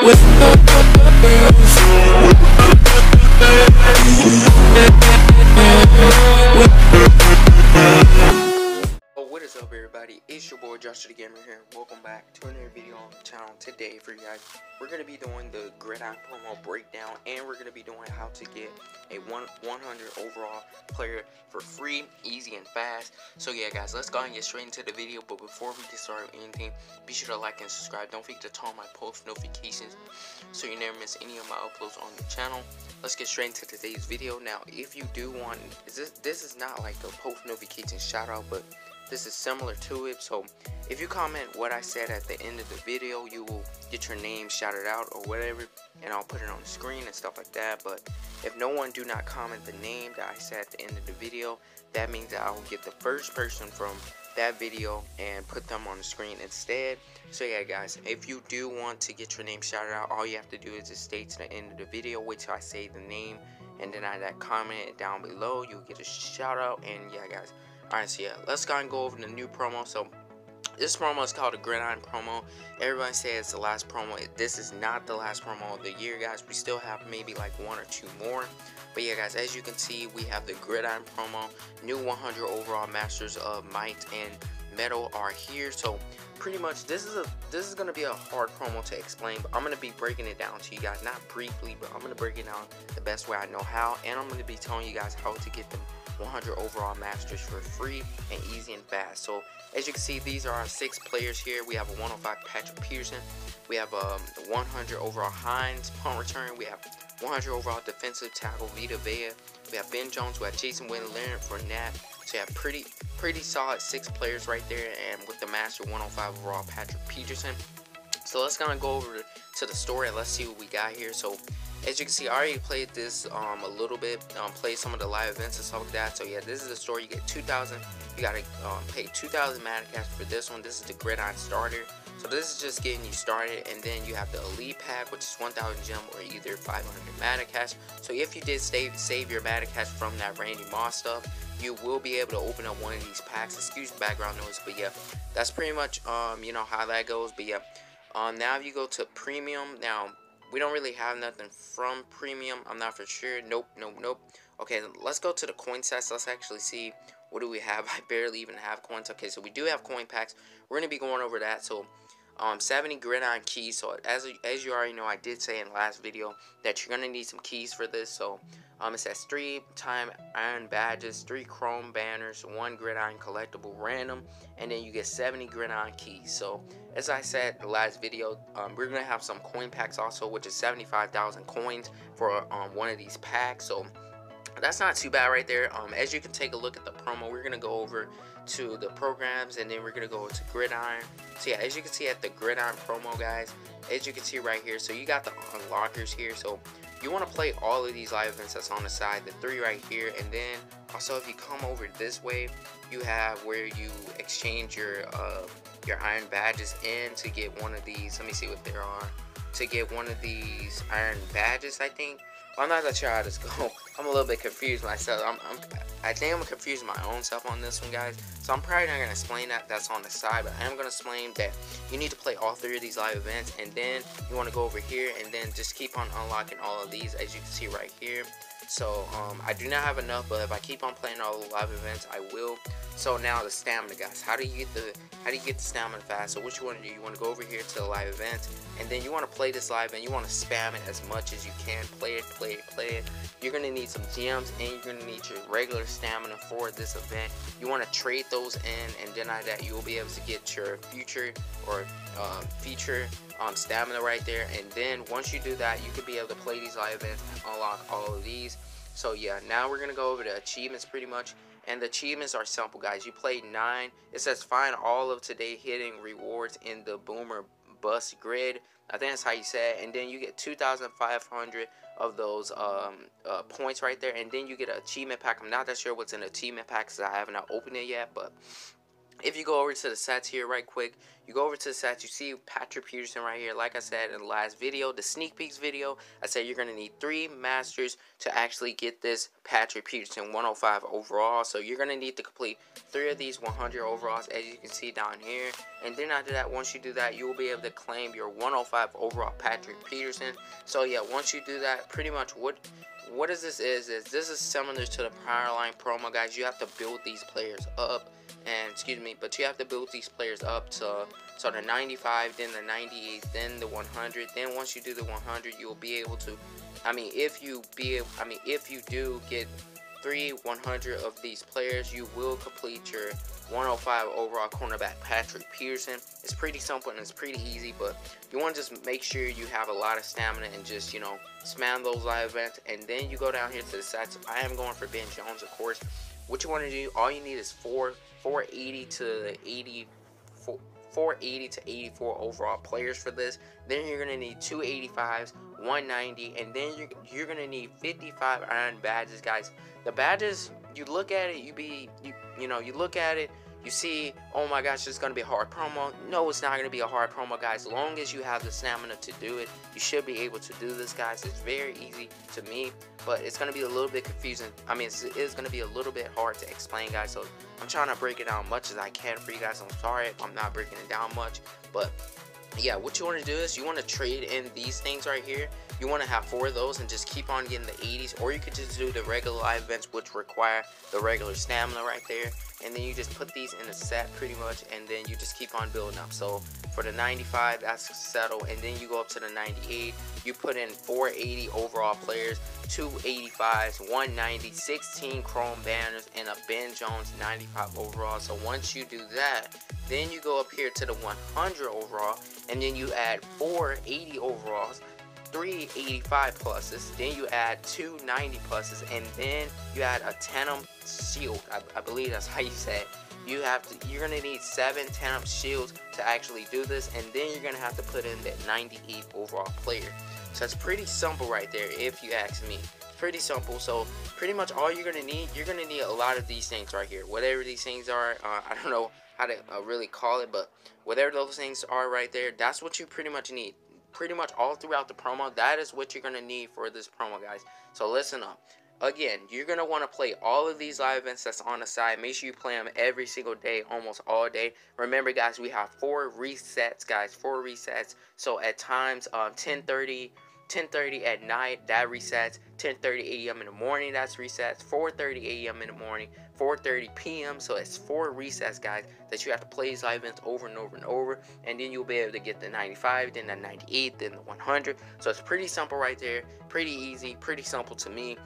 Oh, what is up everybody? It's your boy Josh the Gamer here. Welcome back to another video on the channel. Today for you guys, we're going to be doing the Gridiron promo breakdown and we're going to be doing how to get a one 100 overall player for free, easy and fast. So yeah guys, let's go and get straight into the video. But before we get started with anything, be sure to like and subscribe. Don't forget to turn on my post notifications so you never miss any of my uploads on the channel. Let's get straight into today's video. Now, if you do want, this, this is not like a post notification shout out, but this is similar to it. So if you comment what I said at the end of the video you will get your name shouted out or whatever and I'll put it on the screen and stuff like that. But if no one do not comment the name that I said at the end of the video that means that I will get the first person from that video and put them on the screen instead. So yeah guys if you do want to get your name shouted out all you have to do is just stay to the end of the video wait till I say the name and then I that comment down below you'll get a shout out. And yeah guys Alright, so yeah, let's go and go over the new promo. So, this promo is called a Gridiron promo. Everybody says it's the last promo. This is not the last promo of the year, guys. We still have maybe like one or two more. But yeah, guys, as you can see, we have the Gridiron promo. New 100 overall Masters of Might and Metal are here. So, pretty much, this is a this is gonna be a hard promo to explain. But I'm gonna be breaking it down to you guys, not briefly, but I'm gonna break it down the best way I know how, and I'm gonna be telling you guys how to get them 100 overall masters for free and easy and fast. So as you can see, these are our six players here. We have a 105 Patrick Peterson. We have um, 100 overall Hines punt return. We have 100 overall defensive tackle Vita Vea. We have Ben Jones. We have Jason Witten, Leonard Fournette. So you have pretty pretty solid six players right there. And with the master 105 overall Patrick Peterson. So let's kind of go over to the story and let's see what we got here. So as you can see, I already played this um, a little bit, um, played some of the live events and stuff like that. So yeah, this is the story. You get 2,000. You gotta um, pay 2,000 Madden Cash for this one. This is the Gridiron Starter. So this is just getting you started, and then you have the Elite Pack, which is 1,000 gem or either 500 Madden Cash. So if you did save save your Madden Cash from that Randy Moss stuff, you will be able to open up one of these packs. Excuse the background noise, but yeah, that's pretty much um you know how that goes. But yeah, um now if you go to Premium, now we don't really have nothing from premium. I'm not for sure. Nope, nope, nope. Okay, let's go to the coin sets. Let's actually see what do we have. I barely even have coins. Okay, so we do have coin packs. We're going to be going over that. So um, 70 gridiron keys. So as, as you already know, I did say in the last video that you're going to need some keys for this. So um, it says three time iron badges, three chrome banners, one gridiron collectible random, and then you get 70 gridiron keys. So as I said the last video, um, we're going to have some coin packs also, which is 75,000 coins for um, one of these packs. So that's not too bad right there. Um, as you can take a look at the promo, we're to go over to the programs and then we're gonna go to gridiron. So yeah as you can see at the gridiron promo guys as you can see right here so you got the unlockers here. So you want to play all of these live events that's on the side the three right here. And then also if you come over this way you have where you exchange your uh, your iron badges in to get one of these. Let me see what there are. To get one of these iron badges I think well, I'm not that sure how this go. I'm a little bit confused myself. I'm, I'm, I think I'm confused my own self on this one, guys. So I'm probably not to explain that. That's on the side. But I am to explain that you need to play all three of these live events. And then you want to go over here and then just keep on unlocking all of these as you can see right here. So um, I do not have enough, but if I keep on playing all the live events, I will. So now the stamina, guys. How do you get the how do you get the stamina fast? So what you want to do, you want to go over here to the live event, and then you want to play this live and you want to spam it as much as you can. Play it, play it, play it. You're gonna need some gems and you're gonna need your regular stamina for this event. You want to trade those in, and then after that you will be able to get your future or um, feature um, stamina right there. And then once you do that, you could be able to play these live events and unlock all of these. So yeah, now we're gonna go over the achievements pretty much. And the achievements are simple, guys. You played nine. It says find all of today hitting rewards in the Boomer Bus grid. I think that's how you say it. And then you get 2,500 of those um, uh, points right there. And then you get an achievement pack. I'm not that sure what's in the achievement pack because I haven't opened it yet. But if you go over to the stats here right quick, you go over to the stats, you see Patrick Peterson right here. Like I said in the last video, the sneak peeks video, I said you're going to need three masters to actually get this Patrick Peterson 105 overall. So you're going to need to complete three of these 100 overalls as you can see down here. And then after that, once you do that, you will be able to claim your 105 overall Patrick Peterson. So yeah, once you do that, pretty much what what is this is is this is similar to the prior Powerline promo guys you have to build these players up and excuse me but you have to build these players up to so the 95 then the 98 then the 100 then once you do the 100 you'll be able to I mean if you be I mean if you do get three 100 of these players you will complete your 105 overall cornerback Patrick Peterson. It's pretty simple and it's pretty easy, but you want to just make sure you have a lot of stamina and just, you know, spam those live events. And then you go down here to the sides. I am going for Ben Jones, of course. What you want to do, all you need is four, 480 to 80, 480 to 84 overall players for this. Then you're going to need 285s, 190, and then you're, you're going to need 55 iron badges, guys. The badges, you look at it, you be, you, you know, you look at it, you see, oh my gosh, it's going to be a hard promo. No, it's not going to be a hard promo, guys. As long as you have the stamina to do it, you should be able to do this, guys. It's very easy to me, but it's going to be a little bit confusing. I mean, it's, it's going to be a little bit hard to explain, guys. So I'm trying to break it down much as I can for you guys. I'm sorry I'm not breaking it down much, but yeah, what you want to do is you want to trade in these things right here. You want to have four of those and just keep on getting the 80s, or you could just do the regular live events, which require the regular stamina right there. And then you just put these in a set pretty much, and then you just keep on building up. So for the 95, that's settled, and then you go up to the 98. You put in 480 overall players, 285s, 190, 16 chrome banners, and a Ben Jones 95 overall. So once you do that, then you go up here to the 100 overall, and then you add 480 overalls, 385 pluses, then you add 290 pluses, and then you add a Tenem shield. I, I believe that's how you say it. You have to, you're gonna need seven Tenem shields to actually do this, and then you're gonna have to put in that 98 overall player. So it's pretty simple right there, if you ask me. Pretty simple. So pretty much all you're gonna need, you're gonna need a lot of these things right here. Whatever these things are, uh, I don't know how to uh, really call it, but whatever those things are right there, that's what you pretty much need. Pretty much all throughout the promo, that is what you're going to need for this promo, guys. So listen up. Again, you're going to want to play all of these live events that's on the side. Make sure you play them every single day, almost all day. Remember, guys, we have four resets, guys. Four resets. So at times, um, 1030, 10:30 at night that resets 10:30 a.m. in the morning that's resets 4:30 a.m. in the morning 4:30 p.m. so it's four resets guys that you have to play these live events over and over and over and then you'll be able to get the 95 then the 98 then the 100 so it's pretty simple right there pretty easy pretty simple to me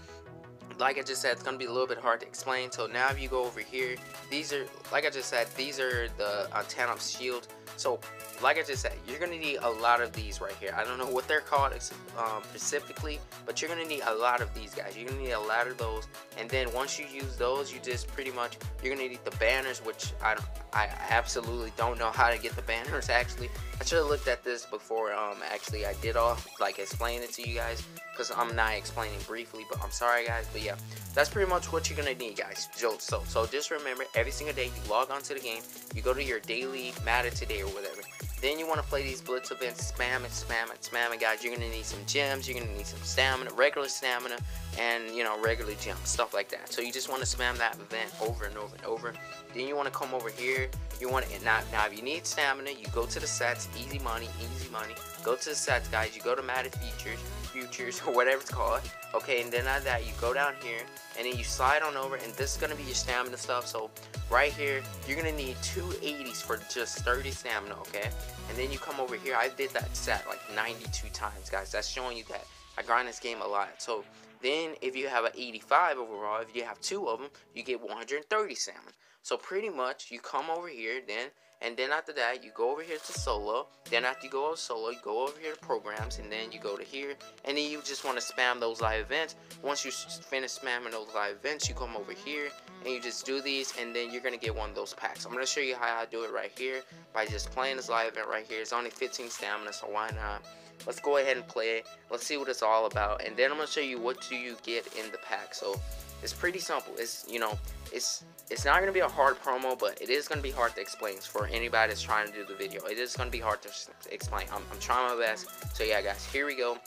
like I just said, it's going to be a little bit hard to explain. So now if you go over here, these are, like I just said, these are the antenna shield. So like I just said, you're going to need a lot of these right here. I don't know what they're called um, specifically, but you're going to need a lot of these guys. You're to need a lot of those. And then once you use those, you just pretty much, you're going to need the banners, which I, I absolutely don't know how to get the banners actually. I should have looked at this before um, actually I did all, like explain it to you guys because I'm not explaining briefly, but I'm sorry guys, but yeah, that's pretty much what you're gonna need, guys. So, so, so just remember, every single day you log onto the game, you go to your daily matter today or whatever. Then you want to play these blitz events, spam it, spam it, spam it, guys. You're gonna need some gems, you're gonna need some stamina, regular stamina, and you know regular gems, stuff like that. So you just want to spam that event over and over and over. Then you want to come over here. You want to now, now if you need stamina, you go to the sets, easy money, easy money. Go to the sets, guys. You go to Matter Features, Futures, or whatever it's called. Okay, and then after that, you go down here, and then you slide on over, and this is gonna be your stamina stuff. So right here, you're gonna need two 80s for just 30 stamina. Okay, and then you come over here. I did that set like 92 times, guys. That's showing you that I grind this game a lot. So then, if you have an 85 overall, if you have two of them, you get 130 stamina. So pretty much, you come over here, then and then after that, you go over here to solo. Then after you go over solo, you go over here to programs. And then you go to here. And then you just want to spam those live events. Once you finish spamming those live events, you come over here. And you just do these. And then you're going to get one of those packs. I'm going to show you how I do it right here. By just playing this live event right here. It's only 15 stamina, so why not? Let's go ahead and play it. Let's see what it's all about. And then I'm going to show you what do you get in the pack. So it's pretty simple. It's you know, it's it's not gonna be a hard promo, but it is gonna be hard to explain for anybody that's trying to do the video. It is gonna be hard to explain. I'm, I'm trying my best. So yeah, guys, here we go.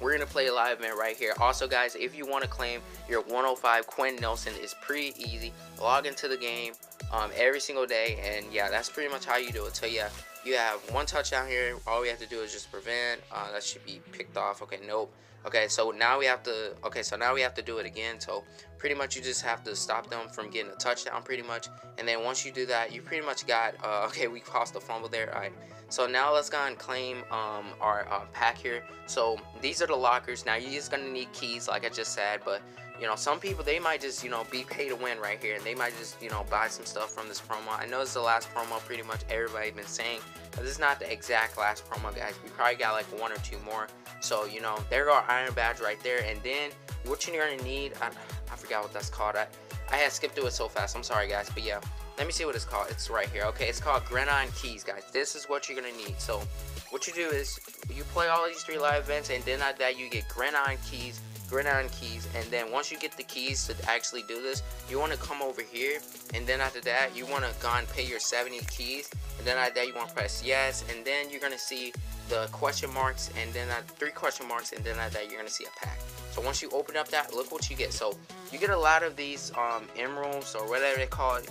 We're gonna play a live event right here. Also, guys, if you want to claim your 105 Quinn Nelson, is pretty easy. Log into the game um, every single day, and yeah, that's pretty much how you do it. So yeah, you have one touchdown here. All we have to do is just prevent. Uh, that should be picked off. Okay, nope. Okay, so now we have to. Okay, so now we have to do it again. So pretty much you just have to stop them from getting a touchdown, pretty much. And then once you do that, you pretty much got. Uh, okay, we caused the fumble there. All right. So now let's go and claim um, our uh, pack here. So these are the lockers. Now you're just gonna need keys, like I just said. But you know, some people they might just you know be pay to win right here, and they might just you know buy some stuff from this promo. I know it's the last promo, pretty much everybody's been saying. But this is not the exact last promo, guys. We probably got like one or two more. So you know, there our iron badge right there, and then what you're gonna need. I, I forgot what that's called. I I had skipped through it so fast. I'm sorry, guys, but yeah. Let me see what it's called. It's right here. Okay, it's called Grenon Keys, guys. This is what you're going to need. So, what you do is you play all these three live events, and then at that, you get Grenon Keys, Gridiron Keys, and then once you get the keys to actually do this, you want to come over here, and then after that, you want to go and pay your 70 keys, and then after that, you want to press yes, and then you're going to see the question marks, and then at three question marks, and then after that, you're going to see a pack. So once you open up that, look what you get. So you get a lot of these um, emeralds or whatever they call it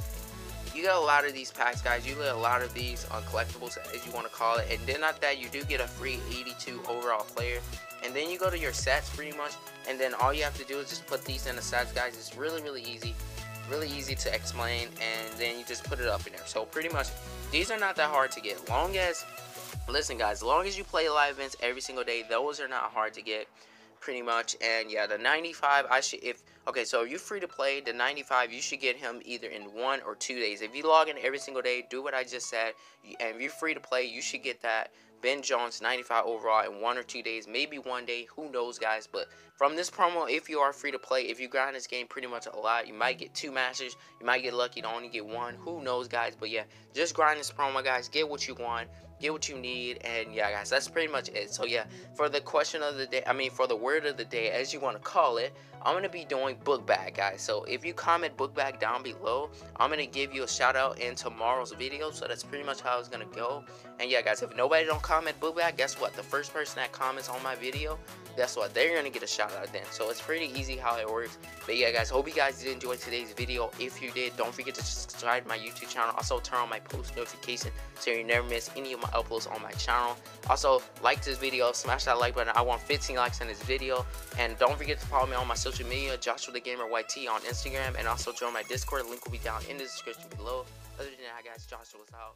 you get a lot of these packs guys. You get a lot of these on collectibles as you want to call it. And then not that you do get a free 82 overall player. And then you go to your sets pretty much and then all you have to do is just put these in the sets guys. It's really really easy really easy to explain and then you just put it up in there. So pretty much these are not that hard to get. Long as listen guys long as you play live events every single day those are not hard to get pretty much. And yeah, the 95, I should, if, okay, so you free to play, the 95, you should get him either in one or two days. If you log in every single day, do what I just said, and if you're free to play, you should get that Ben Jones 95 overall in one or two days, maybe one day, who knows, guys. But from this promo, if you are free to play, if you grind this game pretty much a lot, you might get two masters, you might get lucky to only get one, who knows, guys. But yeah, just grind this promo, guys, get what you want get what you need and yeah guys that's pretty much it. So yeah for the question of the day i mean for the word of the day as you want to call it i'm gonna be doing book bag guys. So if you comment book bag down below i'm gonna give you a shout out in tomorrow's video. So that's pretty much how it's gonna go. And yeah guys if nobody don't comment book bag guess what? The first person that comments on my video guess what? They're gonna get a shout out then so it's pretty easy how it works. But yeah guys hope you guys did enjoy today's video. If you did don't forget to subscribe to my youtube channel. Also turn on my post notification so you never miss any of my uploads on my channel. Also like this video smash that like button. I want 15 likes on this video. And don't forget to follow me on my social media joshua the gamer yt on instagram. And also join my discord. Link will be down in the description below. Other than that guys joshua's out